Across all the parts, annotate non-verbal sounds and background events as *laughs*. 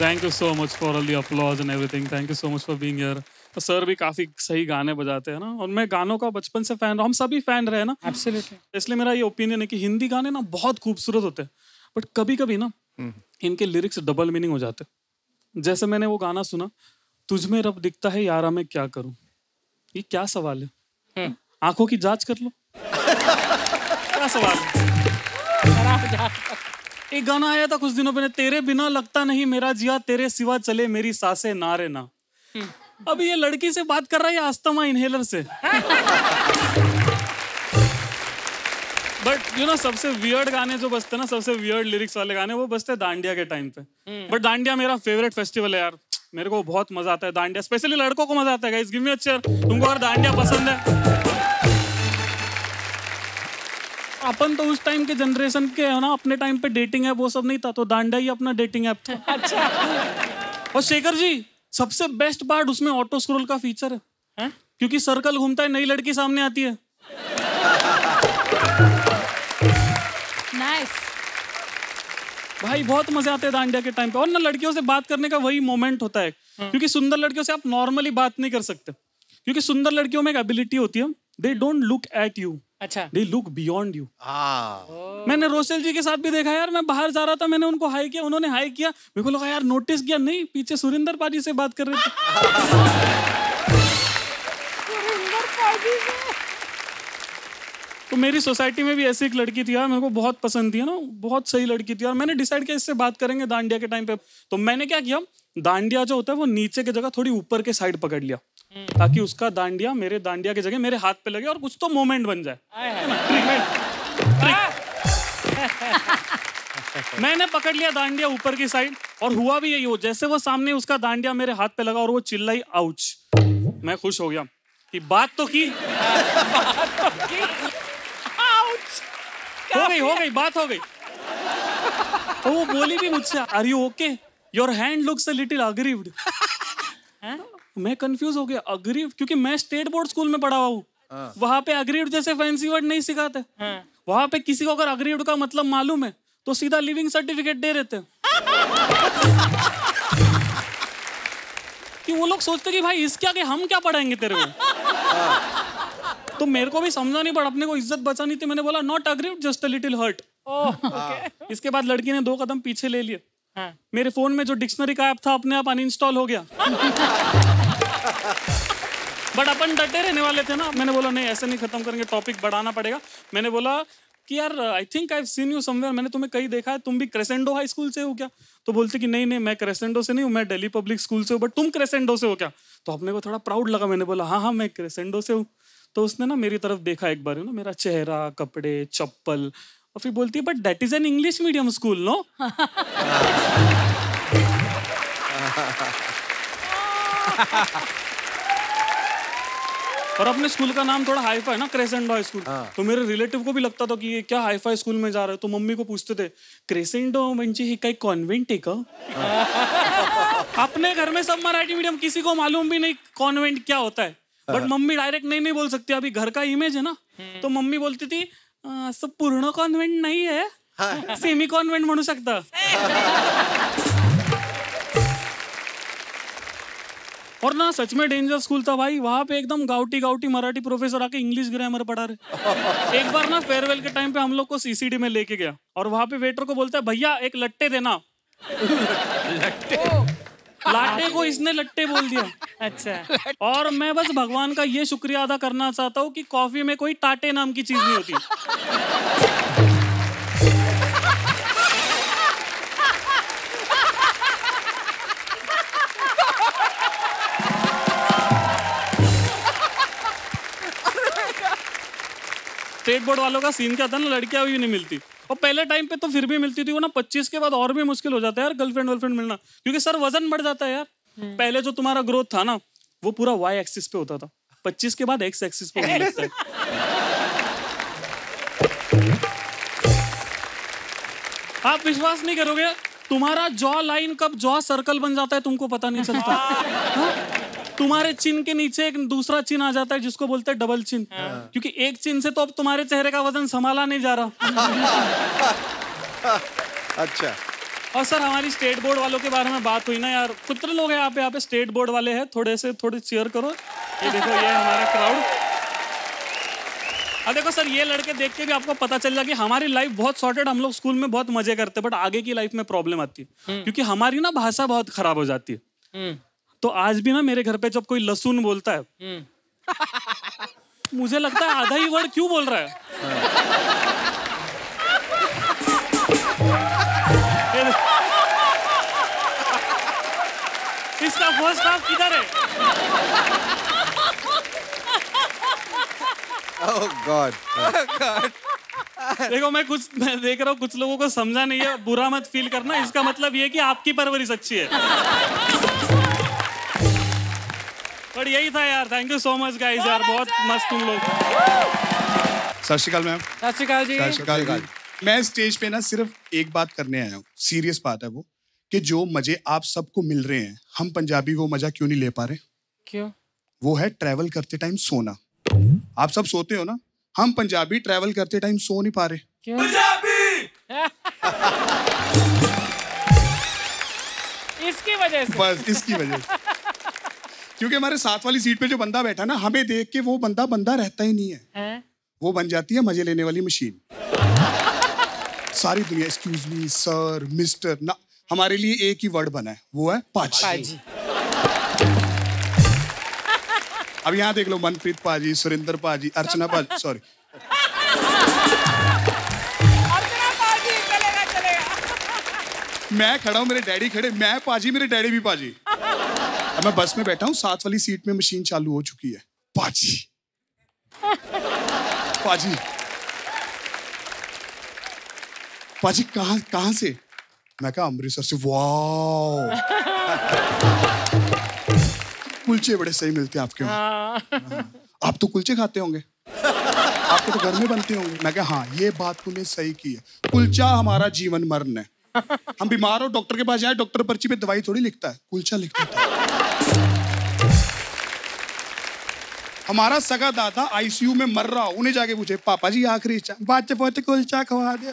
Thank you so much for all the applause and everything thank you so much for being here sir भी काफ़ी सही गाने बजाते हैं ना? और मैं गानों का बचपन से फ़ैन हम सभी फ़ैन रहे ना? एब्सोल्युटली इसलिए मेरा ये ओपिनियन है कि हिंदी गाने ना बहुत खूबसूरत होते हैं। बट कभी कभी ना इनके लिरिक्स डबल मीनिंग हो जाते जैसे मैंने वो गाना सुना तुझ में रब दिखता है यारा मैं क्या करूँ? ये क्या सवाल है? आँखों की जाँच कर लो। *laughs* क्या सवाल है? *laughs* एक गाना आया था कुछ दिनों पहले तेरे बिना लगता नहीं मेरा जिया तेरे सिवा चले मेरी सासे ना रे ना। अब ये लड़की से बात कर रहा है अस्थमा इनहेलर से? बट यू नो सबसे वियर्ड गाने जो बजते ना सबसे वियर्ड लिरिक्स वाले गाने वो बजते हैं दांडिया के टाइम पे। बट दांडिया मेरा फेवरेट फेस्टिवल है यार। मेरे को बहुत मज़ा आता है दांडिया स्पेशली लड़कों को मज़ा आता है guys give me a chair तुमको अगर दांडिया पसंद है। अपन तो उस टाइम के जनरेशन के है ना अपने टाइम पे डेटिंग ऐप वो सब नहीं था तो दांडिया ही अपना डेटिंग ऐप था। अच्छा। और शेखर जी सबसे बेस्ट पार्ट उसमें ऑटो स्क्रॉल का फीचर है। हैं? क्योंकि सर्कल घूमता है नई लड़की सामने आती है। नाइस भाई बहुत मज़े आते हैं दांडिया के टाइम पे। और ना लड़कियों से बात करने का वही मोमेंट होता है। क्योंकि सुंदर लड़कियों से आप नॉर्मली बात नहीं कर सकते। क्योंकि सुंदर लड़कियों में एक एबिलिटी होती है। They don't look at you अच्छा। दे लुक बियॉन्ड यू मैंने रोशल जी के साथ भी देखा यार मैं बाहर जा रहा था मैंने उनको हाई किया उन्होंने हाई किया। मेरे को लगा यार नोटिस किया नहीं पीछे सुरिंदर पाजी से बात कर रहे थे। तो मेरी सोसाइटी में भी ऐसी एक लड़की थी यार मेरे को बहुत पसंद थी ना? बहुत सही लड़की थी यार मैंने डिसाइड किया इससे बात करेंगे दांडिया के टाइम पे। तो मैंने क्या किया दांडिया जो होता है वो नीचे की जगह थोड़ी ऊपर के साइड पकड़ लिया। ताकि उसका दांडिया मेरे दांडिया की जगह मेरे हाथ पे लगे और कुछ तो मोमेंट बन जाए। *laughs* मैंने पकड़ लिया दांडिया ऊपर की साइड और हुआ भी यही हो जैसे वो सामने उसका दांडिया मेरे हाथ पे लगा और वो चिल्लाई आउच। मैं खुश हो गया कि बात तो की। *laughs* हो गई हो गई बात हो गई। तो वो बोली भी मुझसे are you okay your hand looks a little aggrieved मैं कंफ्यूज हो गया। अग्रीव क्योंकि मैं स्टेट बोर्ड स्कूल में पढ़ा हुआ हूँ। वहाँ पे अग्रीव्ड जैसे फैंसी वर्ड नहीं सिखाते। वहाँ पे किसी को अगर अग्रीव्ड का मतलब मालूम है तो सीधा लिविंग सर्टिफिकेट दे देते हैं। कि वो लोग सोचते कि भाई इसके आगे हम क्या पढ़ाएँगे तेरे को? तो मेरे को भी समझा नहीं पड़ा। अपने को इज़्ज़त बचानी थी। मैंने बोला not aggrieve just a little hurt इसके बाद लड़की ने दो कदम पीछे ले लिए। मेरे फ़ोन में जो डिक्शनरी का ऐप था, अपने आप अनइंस्टॉल हो गया। बट अपन डटे रहने वाले थे ना। मैंने बोला, नहीं, ऐसे नहीं खत्म करेंगे टॉपिक बढ़ाना पड़ेगा। मैंने बोला कि, यार I think I seen you somewhere मैंने तुम्हें कहीं देखा है, तुम भी क्रेसेंडो हाई स्कूल से हो क्या? तो बोलते कि, नहीं नहीं, मैं क्रेसेंडो से नहीं हूँ, मैं दिल्ली पब्लिक स्कूल से हूँ बट तुम क्रेसेंडो से हो क्या? तो अपने को थोड़ा प्राउड लगा, मैंने बोला हाँ हाँ मैं क्रेसेंडो से हूँ। तो उसने ना मेरी तरफ़ देखा एक बार ना, मेरा चेहरा, कपड़े, चप्पल और फिर बोलती है but that is an English medium school no और अपने स्कूल का नाम थोड़ा हाईफाई ना क्रेसेंडो हाई स्कूल तो मेरे रिलेटिव को भी लगता था कि ये क्या हाईफाई स्कूल में जा रहे हो। तो मम्मी को पूछते थे क्रेसेंडो म्हणजे हे काही कॉन्वेंट आहे का अपने घर में सब मराठी मीडियम किसी को मालूम भी नहीं कॉन्वेंट क्या होता है। बट मम्मी डायरेक्ट नहीं नहीं बोल सकती। अभी घर का इमेज है ना। तो मम्मी बोलती थी "अं, असं पूर्ण कॉन्व्हेंट नाही आहे. सेमी कॉन्व्हेंट म्हणू शकता. और ना सच में डेंजर स्कूल था भाई. वहाँ पे एकदम गाउटी गाउटी मराठी प्रोफेसर आके इंग्लिश ग्रामर पढ़ा रहे. एक बार ना फेयरवेल के टाइम पे हम लोग को सीसीडी में लेके गया. और वहाँ पे वेटर को बोलता है भैया एक लट्टे देना. लाटे को इसने लट्टे बोल दिया। अच्छा। और मैं बस भगवान का ये शुक्रिया अदा करना चाहता हूँ कि कॉफ़ी में कोई टाटे नाम की चीज़ नहीं होती। *laughs* स्टेट बोर्ड वालों का सीन क्या था ना लड़कियाँ भी नहीं मिलती। और पहले टाइम पे तो फिर भी मिलती थी वो ना पच्चीस के बाद और भी मुश्किल हो जाता है यार गर्लफ्रेंड वर्लफ्रेंड मिलना। क्योंकि सर वज़न बढ़ जाता है यार। पहले जो तुम्हारा ग्रोथ था ना वो पूरा वाई एक्सिस पे होता था। पच्चीस के बाद एक्स एक्सिस पे होने *laughs* लगता है। आप विश्वास नहीं करोगे तुम्हारा जॉ लाइन कब जॉ सर्कल बन जाता है तुमको पता नहीं चलता। हाँ? तुम्हारे चिन के नीचे एक दूसरा चिन आ जाता है जिसको बोलते हैं डबल चिन क्योंकि एक चिन से तो अब तुम्हारे चेहरे का वज़न संभाला नहीं जा रहा। *laughs* अच्छा। और सर हमारी स्टेट बोर्ड वालों के बारे में बात हुई ना यार। कितने लोग हैं यहाँ पे यहाँ पे? स्टेट बोर्ड वाले हैं थोड़े से थोड़े शेयर करो। ये देखो ये हमारा क्राउड अब देखो सर ये लड़के देख के भी आपको पता चल जाए कि हमारी लाइफ बहुत सॉर्टेड हम लोग स्कूल में बहुत मज़े करते हैं बट आगे की लाइफ में प्रॉब्लम आती है। क्योंकि हमारी ना भाषा बहुत खराब हो जाती है। तो आज भी ना मेरे घर पे जब कोई लहसुन बोलता है मुझे लगता है आधा ही वर्ड क्यों बोल रहा है? इसका फ़र्स्ट हाफ़ किधर है? Oh God. देखो मैं कुछ मैं देख रहा हूँ कुछ लोगों को समझा नहीं है बुरा मत फील करना। इसका मतलब ये कि आपकी परवरिश अच्छी है। पर यही था यार thank you so much guys यार बहुत मस्त तुम लोग। सत श्रीकाल मैम सत श्री अकाल जी। सत श्रीकाल मैं स्टेज पे ना सिर्फ़ एक बात करने आया हूँ सीरियस बात है वो कि जो मज़े आप सबको मिल रहे हैं हम पंजाबी वो मज़ा क्यों नहीं ले पा रहे? क्यों? वो है ट्रैवल करते टाइम सोना। आप सब सोते हो ना? हम पंजाबी ट्रैवल करते टाइम सो नहीं पा रहे। क्यों? *laughs* इसकी वजह से। बस इसकी वजह से। क्योंकि हमारे साथ वाली सीट पे जो बंदा बैठा ना हमें देख के वो बंदा बंदा रहता ही नहीं है। हैं? वो बन जाती है मज़े लेने वाली मशीन सारी दुनिया एक्सक्यूज मी सर मिस्टर ना हमारे लिए एक ही वर्ड बना है वो है पाजी। पाजी। *laughs* अब यहाँ देख लो मनप्रीत पाजी सुरेंद्र पाजी अर्चना पाजी सॉरी अर्चना पाजी चलेगा चलेगा। मैं खड़ा हूँ मेरे डैडी खड़े मैं पाजी मेरे डैडी भी पाजी। मैं बस में बैठा हूँ साथ वाली सीट में मशीन चालू हो चुकी है। पाजी। *laughs* पाजी। पाजी कहाँ कहाँ से? मैं कहा अमृतसर से। वाह *laughs* कुलचे बड़े सही मिलते हैं आपके वहाँ हाँ। आप तो कुलचे खाते होंगे। आपके तो घर में बनते होंगे। मैं कहा हाँ ये बात तूने सही की है। कुलचा हमारा जीवन मरण है। *laughs* हम बीमार हो डॉक्टर के पास जाए डॉक्टर पर्ची पे दवाई थोड़ी लिखता है। कुलचा लिख देता है। हमारा सगा दादा आईसीयू में मर रहा उन्हें जाके पूछे पापा जी आखिरी इच्छा बच्चे पहुँचे कुलचा खवा दे।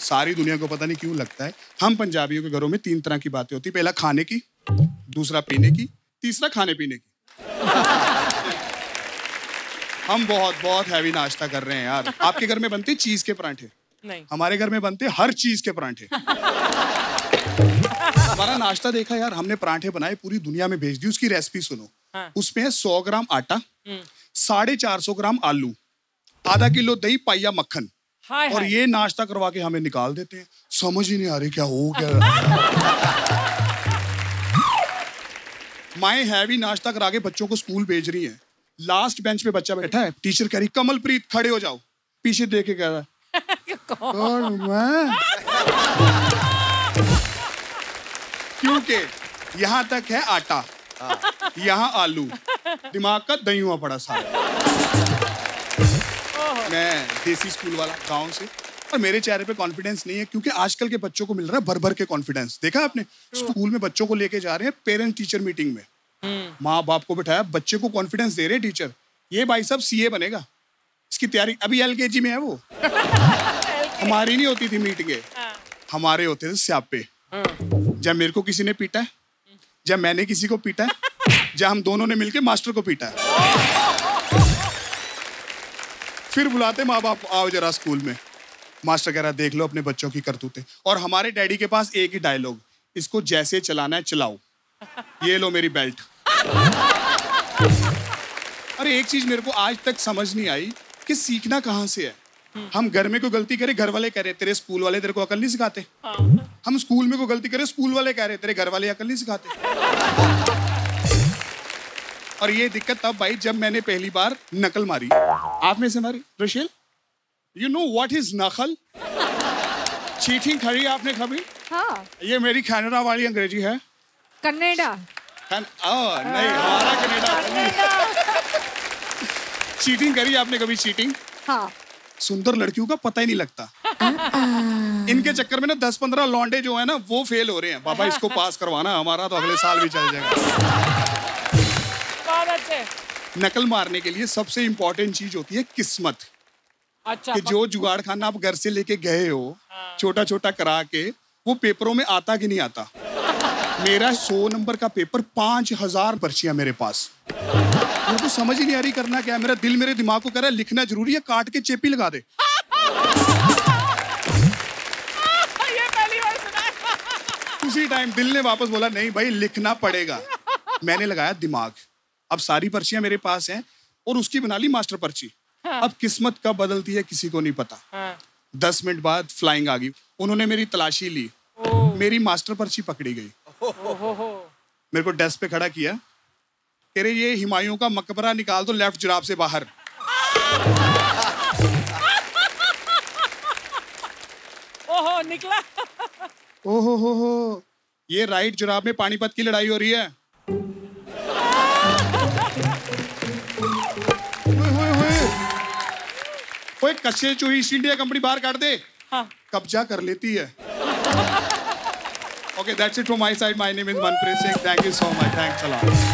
सारी दुनिया को पता नहीं क्यों लगता है हम पंजाबियों के घरों में तीन तरह की बातें होती पहला खाने की दूसरा पीने की तीसरा खाने पीने की। हम बहुत बहुत हैवी नाश्ता कर रहे हैं यार। आपके घर में बनते चीज़ के परांठे? नहीं। हमारे घर में बनते हर चीज़ के परांठे। हमारा नाश्ता देखा यार हमने परांठे बनाए पूरी दुनिया में भेज दी उसकी रेसिपी सुनो। हाँ। उसमें है सौ ग्राम आटा साढ़े चार सौ ग्राम आलू आधा किलो दही पाइया मक्खन। हाय और हाय। ये नाश्ता करवा के हमें निकाल देते हैं। समझ ही नहीं आ रही क्या हो क्या माए हैवी नाश्ता करा के बच्चों को स्कूल भेज रही है। लास्ट बेंच पे बच्चा बैठा है टीचर कह रही कमलप्रीत खड़े हो जाओ। पीछे देख के कह रहा है *laughs* कौन मैं? क्योंकि यहाँ तक है आटा। यहाँ आलू। दिमाग का दही हुआ पड़ा सारा। मैं देसी स्कूल वाला गाँव से। और मेरे चेहरे पे कॉन्फिडेंस नहीं है क्योंकि आजकल के बच्चों को मिल रहा है भर भर के कॉन्फिडेंस देखा आपने? स्कूल में बच्चों को लेके जा रहे हैं पेरेंट टीचर मीटिंग में। माँ बाप को बिठाया बच्चे को कॉन्फिडेंस दे रहे टीचर ये भाई साहब सीए बनेगा। इसकी तैयारी अभी एलकेजी में है वो। *laughs* हमारी नहीं होती थी मीटिंगे हमारे होते थे स्यापे। जब मेरे को किसी ने पीटा है जब मैंने किसी को पीटा है *laughs* जब हम दोनों ने मिलके मास्टर को पीटा है। फिर बुलाते माँ बाप आओ जरा स्कूल में। मास्टर कह रहा देख लो अपने बच्चों की करतूतें। और हमारे डैडी के पास एक ही डायलॉग इसको जैसे चलाना है चलाओ। ये लो मेरी बेल्ट। अरे एक चीज़ मेरे को आज तक समझ नहीं आई कि सीखना कहाँ से है। हम घर में कोई गलती करे घर वाले कह रहे तेरे स्कूल वाले तेरे को अकल नहीं सिखाते। हम स्कूल में कोई गलती करे स्कूल वाले कह रहे तेरे घर वाले अकल नहीं सिखाते? और ये दिक्कत तब भाई जब मैंने पहली बार नकल मारी। आप में से मारी? Rachel? You know what is नकल? चीटिंग खड़ी आपने कभी? हाँ। ये मेरी कनाडा वाली अंग्रेज़ी है। कन्नेडा कन, नहीं हमारा कनाडा। चीटिंग करी आपने कभी चीटिंग हाँ। सुंदर लड़कियों का पता ही नहीं लगता। *laughs* इनके चक्कर में ना दस पंद्रह लौंडे जो है ना वो फेल हो रहे हैं। बाबा इसको पास करवाना हमारा तो अगले साल भी चल जाएगा। नकल मारने के लिए सबसे इंपॉर्टेंट चीज़ होती है किस्मत। अच्छा कि जो जुगाड़ खाना आप घर से लेके गए हो छोटा छोटा करा के वो पेपरों में आता कि नहीं आता? *laughs* मेरा सौ नंबर का पेपर पाँच हज़ार पर्चियाँ मेरे पास। मेरे को समझ ही नहीं आ रही करना क्या मेरा दिल मेरे दिमाग को कह रहा है लिखना ज़रूरी है काट के चेपी लगा दे। टाइम दिल ने वापस बोला नहीं भाई लिखना पड़ेगा। *laughs* मैंने लगाया दिमाग। अब सारी पर्चियाँ मेरे पास हैं और उसकी बना ली मास्टर पर्ची। हाँ। अब किस्मत कब बदलती है किसी को नहीं पता। हाँ। दस मिनट बाद फ्लाइंग आ गई। उन्होंने मेरी तलाशी ली। मेरी मास्टर पर्ची पकड़ी गई। मेरे को डेस्क पे खड़ा किया। तेरे ये हिमायूं का मकबरा निकाल दो लेफ़्ट जराब से बाहर। *laughs* ओहो निकला। ओहो हो हो। ये राइट जुराब में पानीपत की लड़ाई हो रही है। ओए, कच्चे चूही ईस्ट इंडिया कंपनी बाहर काट दे। हाँ। कब्जा कर लेती है। Okay that's it from my side my name is Manpreet Singh thank you so much thanks a lot